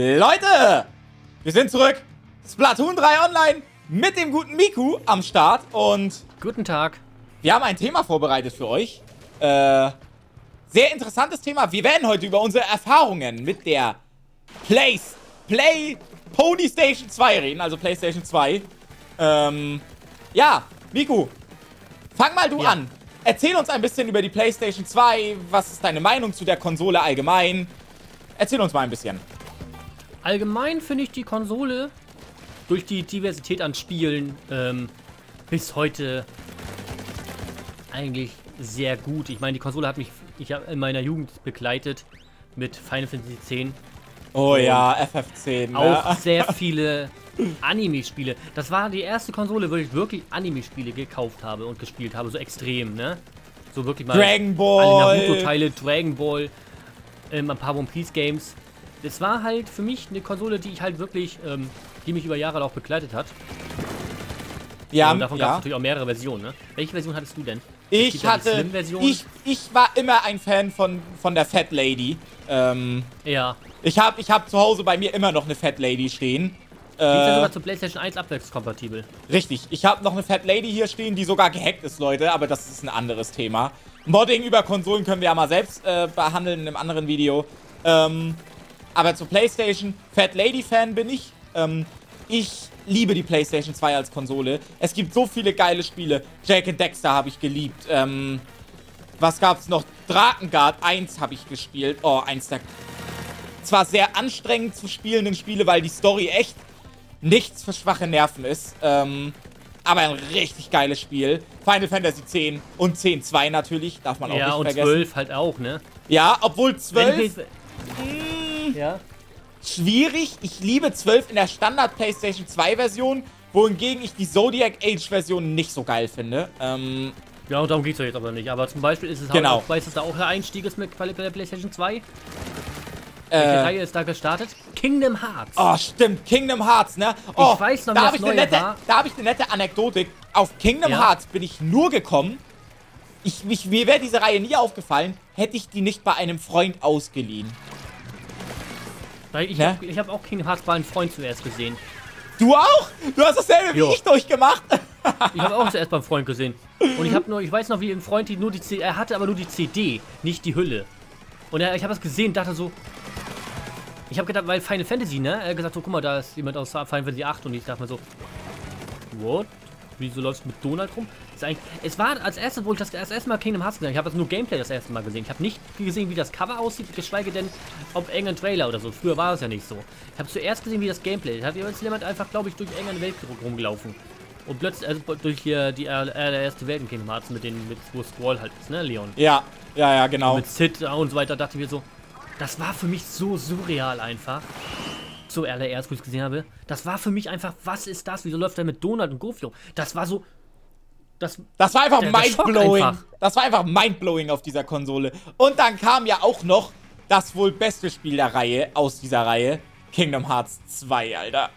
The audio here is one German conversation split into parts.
Leute, wir sind zurück. Splatoon 3 Online mit dem guten Miku am Start und Guten Tag. wir haben ein Thema vorbereitet für euch. Äh, sehr interessantes Thema. Wir werden heute über unsere Erfahrungen mit der Place, Play Pony Station 2 reden, also PlayStation 2. Ähm, ja, Miku, fang mal du Ja. an. Erzähl uns ein bisschen über die PlayStation 2. Was ist deine Meinung zu der Konsole allgemein? Erzähl uns mal ein bisschen. Allgemein finde ich die Konsole durch die Diversität an Spielen ähm, bis heute eigentlich sehr gut. Ich meine, die Konsole hat mich ich hab in meiner Jugend begleitet mit Final Fantasy X. Oh ja, FF10. Auch Ja. sehr viele Anime-Spiele. Das war die erste Konsole, wo ich wirklich Anime-Spiele gekauft habe und gespielt habe. So extrem, ne? So wirklich mal Dragon alle Ball. Naruto-Teile, Dragon Ball, ähm, ein paar One Piece Das war halt für mich eine Konsole, die ich halt wirklich, ähm, die mich über Jahre auch begleitet hat. Ja, Und davon gab es ja. natürlich auch mehrere Versionen, ne? Welche Version hattest du denn? Ich ja hatte, ich, ich war immer ein Fan von, von der Fat Lady. Ähm, Ja. ich habe ich hab zu Hause bei mir immer noch eine Fat Lady stehen. Die ist ja Äh, sogar zur PlayStation 1 abwärtskompatibel. richtig, ich habe noch eine Fat Lady hier stehen, die sogar gehackt ist, Leute, aber das ist ein anderes Thema. Modding über Konsolen können wir ja mal selbst äh, behandeln in einem anderen Video. Ähm, aber zur PlayStation, Fat Lady Fan bin ich. Ähm, ich liebe die PlayStation 2 als Konsole. Es gibt so viele geile Spiele. Jack and Dexter habe ich geliebt. Ähm, was gab's noch? Drakengard 1 habe ich gespielt. Oh, eins der zwar sehr anstrengend zu spielenden Spiele, weil die Story echt nichts für schwache Nerven ist. Ähm, aber ein richtig geiles Spiel. Final Fantasy 10 und 10.2 natürlich, darf man auch Ja, nicht und vergessen. 12 halt auch, ne? Ja, obwohl Wenn 12 ich- Ja. schwierig. Ich liebe 12 in der Standard PlayStation 2 Version, wohingegen ich die Zodiac Age Version nicht so geil finde. Ähm, Ja, und darum geht es jetzt aber nicht. Aber zum Beispiel ist es Genau. halt auch, weißt du, da auch der Einstieg ist mit bei der PlayStation 2? Welche äh, Reihe ist da gestartet? Kingdom Hearts. Oh, stimmt, Kingdom Hearts, ne? Oh, weiß noch, da habe ich, nette- da hab ich eine nette Anekdote. Auf Kingdom Ja. Hearts bin ich nur gekommen. Ich, mich, mir wäre diese Reihe nie aufgefallen, hätte ich die nicht bei einem Freund ausgeliehen. Weil ich Ne? habe hab auch Kingdom Hearts bei einem Freund zuerst gesehen. Du auch? Du hast dasselbe wie Jo. ich durchgemacht. Ich habe auch zuerst beim Freund gesehen. Und ich habe nur, ich weiß noch, wie ein Freund die nur die CD, er hatte aber nur die CD, nicht die Hülle. Und er, ich habe das gesehen, dachte so. Ich habe gedacht, weil Final Fantasy, ne? Er hat gesagt, so, guck mal, da ist jemand aus Final Fantasy 8 und ich dachte mir so, what? Wieso läufst du mit Donald rum? Es war als erstes, wo ich das, das erste Mal Kingdom Hearts gesehen habe, ich habe das nur Gameplay das erste Mal gesehen. Ich habe nicht gesehen, wie das Cover aussieht, geschweige denn, ob irgendein Trailer oder so. Früher war es ja nicht so. Ich habe zuerst gesehen, wie das Gameplay. Da hat jetzt jemand einfach, glaube ich, durch irgendeine Welt rumgelaufen. Und plötzlich, also durch hier die aller- allererste Welt in Kingdom Hearts mit den, mit, wo Squall halt ist, ne, Leon. Ja, ja, ja, genau. Mit Sid und so weiter, dachte ich mir so, das war für mich so surreal einfach. Zuallererst, wo ich es gesehen habe. Das war für mich einfach, was ist das? Wieso läuft er mit Donald und Goofy rum? Das war so. Das, Das war einfach mindblowing. einfach. Das war einfach mindblowing auf dieser Konsole. Und dann kam ja auch noch das wohl beste Spiel der Reihe aus dieser Reihe. Kingdom Hearts 2, Alter.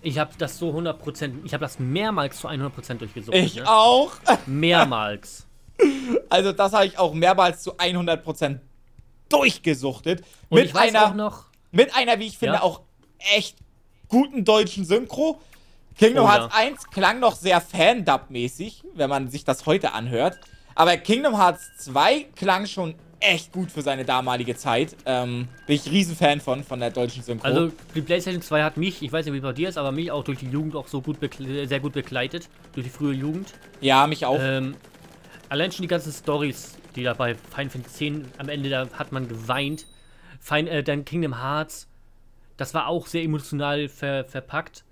ich habe das so 100%, ich habe das mehrmals zu 100% durchgesucht. Ich ne? auch. Mehrmals. Also das habe ich auch mehrmals zu 100% durchgesuchtet. Und mit einer, noch, mit einer, wie ich finde, Ja. auch echt guten deutschen Synchro. Kingdom Oh, Hearts ja. 1 klang noch sehr Fan-Dub-mäßig, wenn man sich das heute anhört. Aber Kingdom Hearts 2 klang schon echt gut für seine damalige Zeit. Ähm, bin ich riesen Fan von, von der deutschen Synchro. also die PlayStation 2 hat mich, ich weiß nicht, wie bei dir ist, aber mich auch durch die Jugend auch so gut, sehr gut begleitet. Durch die frühe Jugend. ja, mich auch. Ähm, allein schon die ganzen Stories, die da bei Final Fantasy 10 am Ende, da hat man geweint. Fein, äh, dann Kingdom Hearts, das war auch sehr emotional ver, verpackt.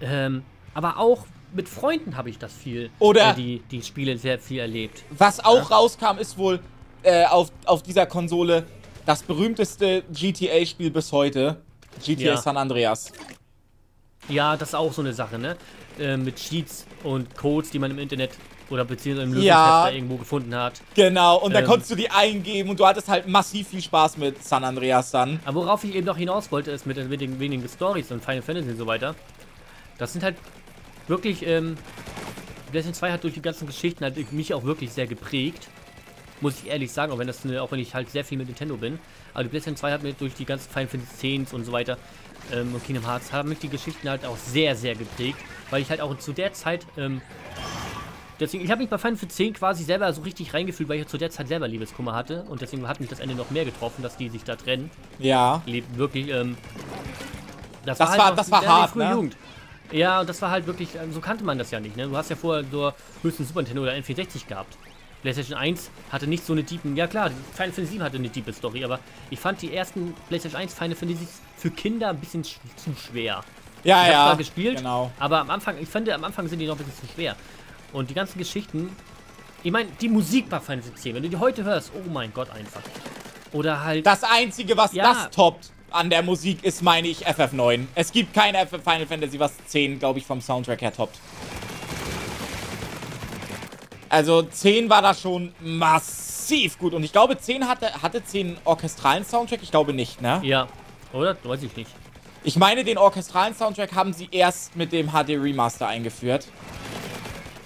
Ähm, aber auch mit Freunden habe ich das viel, Oder- äh, die, die Spiele sehr viel erlebt. Was auch rauskam, ist wohl äh, auf, auf dieser Konsole das berühmteste GTA-Spiel bis heute. GTA Ja. San Andreas. Ja, das ist auch so eine Sache, ne? Äh, mit Cheats und Codes, die man im Internet oder beziehungsweise im Ja. Lösungsheft irgendwo gefunden hat. Genau, und Ähm. konntest du die eingeben und du hattest halt massiv viel Spaß mit San Andreas dann. Aber worauf ich eben noch hinaus wollte, ist mit, den- mit den wenigen Stories und Final Fantasy und so weiter. Das sind halt wirklich, ähm, PlayStation 2 hat durch die ganzen Geschichten halt mich auch wirklich sehr geprägt. muss ich ehrlich sagen, auch wenn, das, auch wenn ich halt sehr viel mit Nintendo bin. Aber die PlayStation 2 hat mir durch die ganzen Final Fantasy X und so weiter ähm, und Kingdom Hearts haben mich die Geschichten halt auch sehr, sehr geprägt, weil ich halt auch zu der Zeit, ähm, deswegen, ich habe mich bei Final Fantasy 10 quasi selber so richtig reingefühlt, weil ich zu der Zeit selber Liebeskummer hatte und deswegen hat mich das Ende noch mehr getroffen, dass die sich da trennen. Ja. Lebt wirklich, ähm, das, das war, halt war das war hart, ne? Jugend. Ja, und das war halt wirklich, so kannte man das ja nicht, ne? Du hast ja vorher nur höchstens Super Nintendo oder N64 gehabt. PlayStation 1 hatte nicht so eine tiefen. Ja klar, Final Fantasy 7 hatte eine tiefe Story, aber ich fand die ersten PlayStation 1 Final Fantasy für Kinder ein bisschen sch zu schwer. Ja, ich ja. Zwar gespielt, genau. aber am Anfang, ich fand, am Anfang sind die noch ein bisschen zu schwer. Und die ganzen Geschichten, ich meine, die Musik bei Final Fantasy 10, wenn du die heute hörst, oh mein Gott, einfach. Oder halt. Das einzige, was ja. das toppt an der Musik, ist, meine ich, FF9. Es gibt kein Final Fantasy, was 10, glaube ich, vom Soundtrack her toppt. Also 10 war da schon massiv gut. Und ich glaube, 10 hatte, hatte 10 orchestralen Soundtrack? Ich glaube nicht, ne? Ja. Oder? Weiß ich nicht. Ich meine, den orchestralen Soundtrack haben sie erst mit dem HD Remaster eingeführt.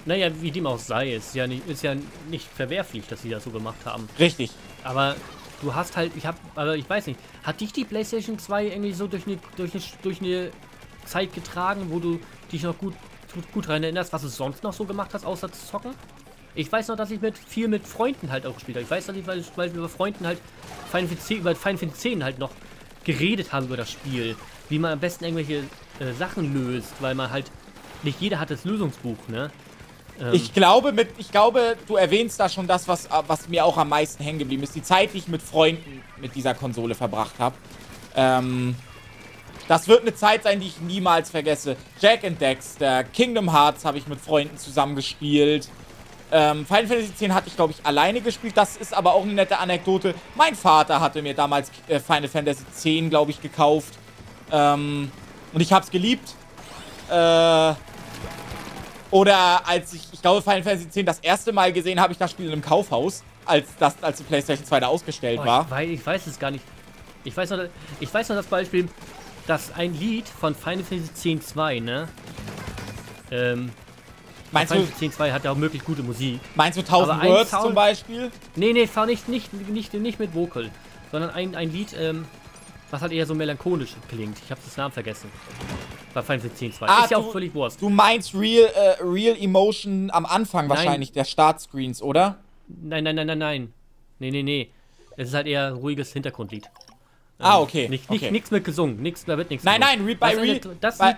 Naja, wie dem auch sei, ist ja nicht, ist ja nicht verwerflich, dass sie das so gemacht haben. Richtig. Aber du hast halt, ich hab, aber ich weiß nicht, hat dich die PlayStation 2 irgendwie so durch eine, durch eine, durch eine Zeit getragen, wo du dich noch gut, gut, gut rein erinnerst, was du sonst noch so gemacht hast, außer zu zocken? Ich weiß noch, dass ich mit viel mit Freunden halt auch gespielt habe. Ich weiß, dass ich weil, weil wir über Freunden halt Final Fantasy, über Final Fantasy 10 halt noch geredet haben über das Spiel. Wie man am besten irgendwelche äh, Sachen löst, weil man halt nicht jeder hat das Lösungsbuch, ne? Ähm ich glaube, mit, ich glaube, du erwähnst da schon das, was, was mir auch am meisten hängen geblieben ist. Die Zeit, die ich mit Freunden mit dieser Konsole verbracht habe. Ähm, das wird eine Zeit sein, die ich niemals vergesse. Jack and Dexter, Kingdom Hearts habe ich mit Freunden zusammengespielt. Ähm, Final Fantasy X hatte ich, glaube ich, alleine gespielt. Das ist aber auch eine nette Anekdote. Mein Vater hatte mir damals äh, Final Fantasy X, glaube ich, gekauft. Ähm, und ich habe es geliebt. Äh, oder als ich, ich glaube, Final Fantasy X das erste Mal gesehen habe, ich das Spiel in einem Kaufhaus, als, das, als die PlayStation 2 da ausgestellt oh, war. Ich weiß, ich weiß es gar nicht. Ich weiß, noch, ich weiß noch das Beispiel, dass ein Lied von Final Fantasy X 2, ne? Ähm, Meinst Final du 10.2 hat ja auch wirklich gute Musik. Meinst du 1000 Words Sound, zum Beispiel? Nee, nee, fahr nicht, nicht, nicht, nicht mit Vocal, sondern ein, ein Lied, ähm, was halt eher so melancholisch klingt. Ich habe das Namen vergessen. Bei Final Fantasy 10.2. Ah, ist ja auch völlig Wurst. Du meinst Real, äh, Real Emotion am Anfang nein. wahrscheinlich der Startscreens, oder? Nein, nein, nein, nein, nein. Nee, nee, nee. Es ist halt eher ein ruhiges Hintergrundlied. Ah, okay. Nicht, okay. nichts mit gesungen. Nichts, da wird nichts Nein, gesungen. nein, bei Real. Das bei,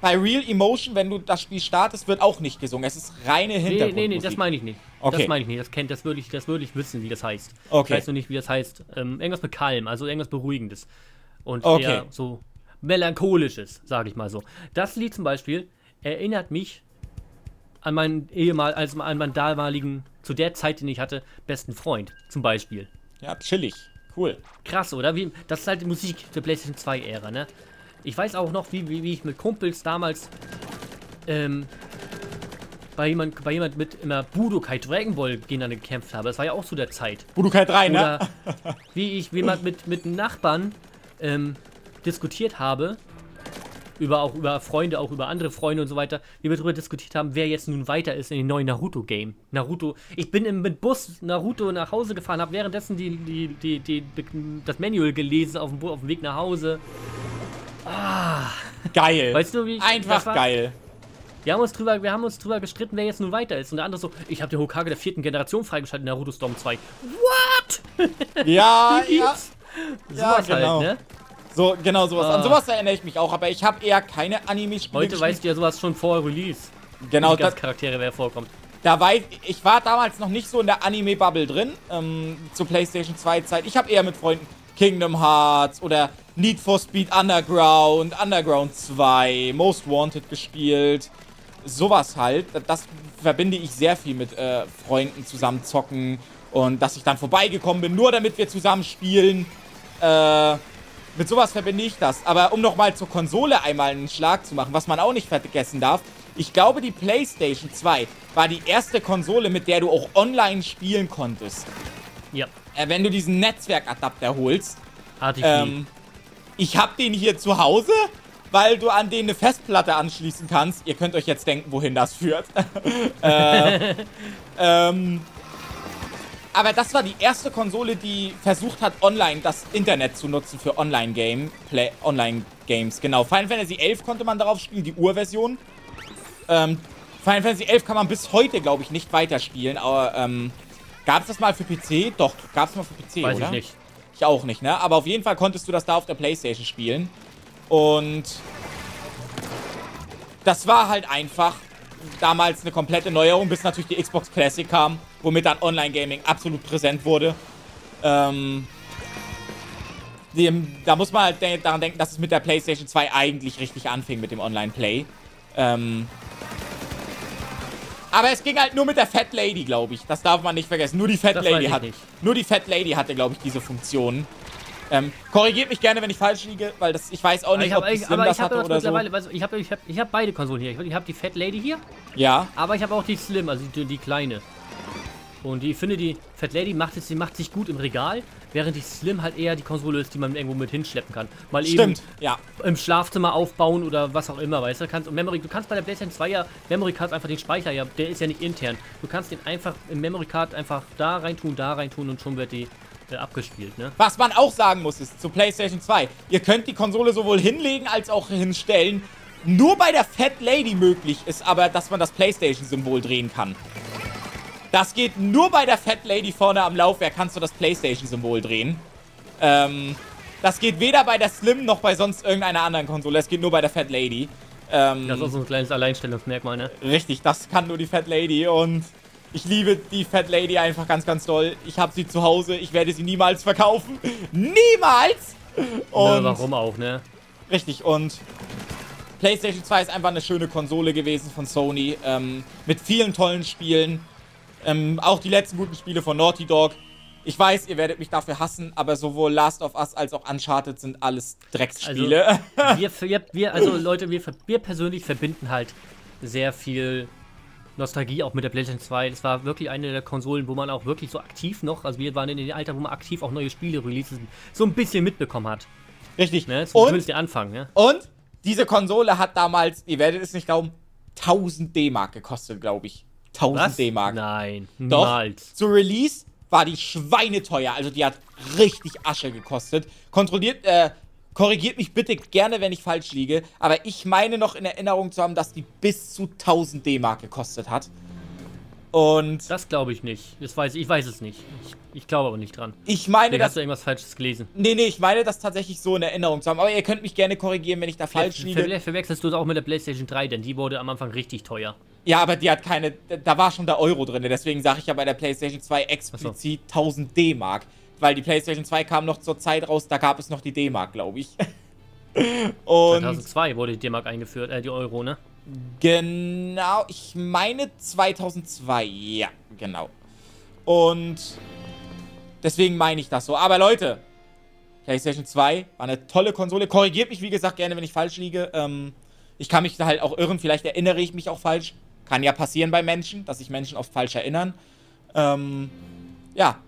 bei Real Emotion, wenn du das Spiel startest, wird auch nicht gesungen. Es ist reine Hintergrundmusik. Nee, nee, nee, das meine ich nicht. Okay. Das meine ich nicht. Das kennt, das würde ich, das würde ich wissen, wie das heißt. Okay. Ich weiß nur nicht, wie das heißt. Ähm, irgendwas mit Kalm, also irgendwas Beruhigendes. Und okay. eher so melancholisches, sage ich mal so. Das Lied zum Beispiel erinnert mich an meinen ehemal, also an meinen damaligen, zu der Zeit, den ich hatte, besten Freund, zum Beispiel. Ja, chillig. Cool. Krass, oder? Wie, das ist halt die Musik der PlayStation 2-Ära, ne? Ich weiß auch noch, wie, wie, wie ich mit Kumpels damals ähm, bei jemand, bei jemand mit immer Budokai Dragon Ball gegeneinander gekämpft habe. Das war ja auch zu der Zeit. Budokai 3, ne? Oder wie ich jemand mit, mit Nachbarn ähm, diskutiert habe. Über auch über Freunde, auch über andere Freunde und so weiter, wie wir darüber diskutiert haben, wer jetzt nun weiter ist in dem neuen Naruto-Game. Naruto. Ich bin im, mit Bus Naruto nach Hause gefahren, habe währenddessen die, die, die, die, das Manual gelesen auf dem, auf dem Weg nach Hause. Ah. Geil. Weißt du, wie ich, Einfach geil. Wir haben, uns drüber, wir haben uns drüber gestritten, wer jetzt nun weiter ist. Und der andere so, ich habe den Hokage der vierten Generation freigeschaltet in Naruto Storm 2. What? Ja, ja. Sowas ja, halt, genau. halt, ne? So, genau, sowas. Ah. An sowas erinnere ich mich auch, aber ich habe eher keine Anime-Spiele Heute weißt du ja sowas schon vor Release. Genau. Die Charaktere, wer vorkommt. Da weiß, ich war damals noch nicht so in der Anime-Bubble drin, ähm, zur PlayStation 2-Zeit. Ich habe eher mit Freunden Kingdom Hearts oder Need for Speed Underground, Underground 2, Most Wanted gespielt. Sowas halt. Das verbinde ich sehr viel mit äh, Freunden zusammen zocken und dass ich dann vorbeigekommen bin, nur damit wir zusammen spielen. Äh, mit sowas verbinde ich das. Aber um nochmal zur Konsole einmal einen Schlag zu machen, was man auch nicht vergessen darf, ich glaube, die PlayStation 2 war die erste Konsole, mit der du auch online spielen konntest. Ja. Äh, wenn du diesen Netzwerkadapter holst. Hatte ich ähm, Ich hab den hier zu Hause, weil du an den eine Festplatte anschließen kannst. Ihr könnt euch jetzt denken, wohin das führt. äh, ähm, aber das war die erste Konsole, die versucht hat, online das Internet zu nutzen für Online-Game, Online-Games. Genau, Final Fantasy 11 konnte man darauf spielen, die Urversion. Ähm, Final Fantasy 11 kann man bis heute, glaube ich, nicht weiterspielen, aber ähm, gab es das mal für PC? Doch, gab es mal für PC, Weiß oder? ich nicht. Ich auch nicht, ne? Aber auf jeden Fall konntest du das da auf der Playstation spielen. Und das war halt einfach damals eine komplette Neuerung, bis natürlich die Xbox Classic kam, womit dann Online-Gaming absolut präsent wurde. Ähm, da muss man halt daran denken, dass es mit der PlayStation 2 eigentlich richtig anfing mit dem Online-Play. Ähm, aber es ging halt nur mit der Fat Lady, glaube ich. Das darf man nicht vergessen. Nur die Fat Das Lady weiß ich hat, nicht. nur die Fat Lady hatte, glaube ich, diese Funktion. Ähm, korrigiert mich gerne, wenn ich falsch liege, weil das, ich weiß auch nicht, ob ich, Slim aber das ich hatte oder so. mittlerweile, also ich habe ich hab, ich hab beide Konsolen hier. Ich, ich habe die Fat Lady hier, Ja, aber ich habe auch die Slim, also die, die kleine. Und die, ich finde, die Fat Lady macht, es, die macht sich gut im Regal, während die Slim halt eher die Konsole ist, die man irgendwo mit hinschleppen kann. Mal stimmt. eben Ja, im Schlafzimmer aufbauen oder was auch immer, weißt du? Kannst, und Memory, du kannst bei der PlayStation 2 ja, Memory Card einfach den Speicher, ja, der ist ja nicht intern. Du kannst den einfach im Memory Card einfach da reintun, da reintun und schon wird die äh, abgespielt, ne? Was man auch sagen muss, ist zu PlayStation 2. Ihr könnt die Konsole sowohl hinlegen als auch hinstellen. Nur bei der Fat Lady möglich ist aber, dass man das PlayStation-Symbol drehen kann. Das geht nur bei der Fat Lady vorne am Laufwerk, kannst du das PlayStation-Symbol drehen. Ähm, das geht weder bei der Slim noch bei sonst irgendeiner anderen Konsole. Es geht nur bei der Fat Lady. Ähm, Das ist auch so ein kleines Alleinstellungsmerkmal, ne? Richtig, das kann nur die Fat Lady und ich liebe die Fat Lady einfach ganz, ganz doll. Ich habe sie zu Hause, ich werde sie niemals verkaufen. Niemals! Und ne, warum auch, ne? Richtig, und PlayStation 2 ist einfach eine schöne Konsole gewesen von Sony. Ähm, mit vielen tollen Spielen. Ähm, auch die letzten guten Spiele von Naughty Dog. Ich weiß, ihr werdet mich dafür hassen, aber sowohl Last of Us als auch Uncharted sind alles Drecksspiele. Wir, wir, wir also Leute, wir, wir persönlich verbinden halt sehr viel Nostalgie auch mit der PlayStation 2. Das war wirklich eine der Konsolen, wo man auch wirklich so aktiv noch, also wir waren in dem Alter, wo man aktiv auch neue Spiele-Releases so ein bisschen mitbekommen hat. Richtig. Ne? und Zumindest der Anfang, ne? Und diese Konsole hat damals, ihr werdet es nicht glauben, 1000 D-Mark gekostet, glaube ich. 1000 D-Mark. Nein, Doch. niemals. Zu Release war die schweineteuer. Also die hat richtig Asche gekostet. Kontrolliert, äh, korrigiert mich bitte gerne, wenn ich falsch liege. Aber ich meine noch in Erinnerung zu haben, dass die bis zu 1000 D-Mark gekostet hat. Und Das glaube ich nicht. Das weiß, ich weiß es nicht. Ich, ich glaube aber nicht dran. ich meine, Vielleicht hast dass. du irgendwas Falsches gelesen. Nee, nee, ich meine das tatsächlich so in Erinnerung zu haben. Aber ihr könnt mich gerne korrigieren, wenn ich da falsch Ver- liege. Vielleicht verwechselst du es auch mit der PlayStation 3, denn die wurde am Anfang richtig teuer. Ja, aber die hat keine. Da war schon der Euro drin. Deswegen sage ich ja bei der PlayStation 2 explizit 1000 D-Mark. Weil die PlayStation 2 kam noch zur Zeit raus, da gab es noch die D-Mark, glaube ich. Und 2002 wurde die D-Mark eingeführt, äh, die Euro, ne? genau, ich meine 2002. Ja, genau. Und deswegen meine ich das so. Aber Leute, PlayStation 2 war eine tolle Konsole. Korrigiert mich, wie gesagt, gerne, wenn ich falsch liege. Ähm, ich kann mich da halt auch irren. Vielleicht erinnere ich mich auch falsch. Kann ja passieren bei Menschen, dass sich Menschen oft falsch erinnern. Ähm, ja.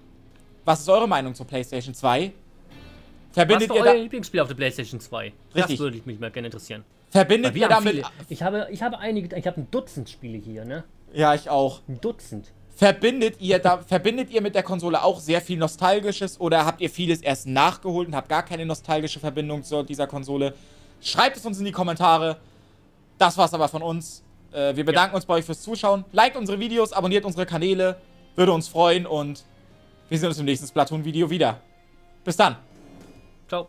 Was ist eure Meinung zur PlayStation 2? Was Verbindet war ihr, euer Lieblingsspiel auf der PlayStation 2? Richtig. Das würde ich mich mal gerne interessieren. verbindet ihr damit. viele, ich habe, ich habe einige, ich habe ein Dutzend Spiele hier, ne? Ja, ich auch. Ein Dutzend. Verbindet ihr da, verbindet ihr mit der Konsole auch sehr viel Nostalgisches oder habt ihr vieles erst nachgeholt und habt gar keine nostalgische Verbindung zu dieser Konsole? Schreibt es uns in die Kommentare. Das war's aber von uns. Äh, wir bedanken uns bei euch fürs Zuschauen. Liked unsere Videos, abonniert unsere Kanäle. Würde uns freuen und wir sehen uns im nächsten Splatoon-Video wieder. Bis dann. Ciao.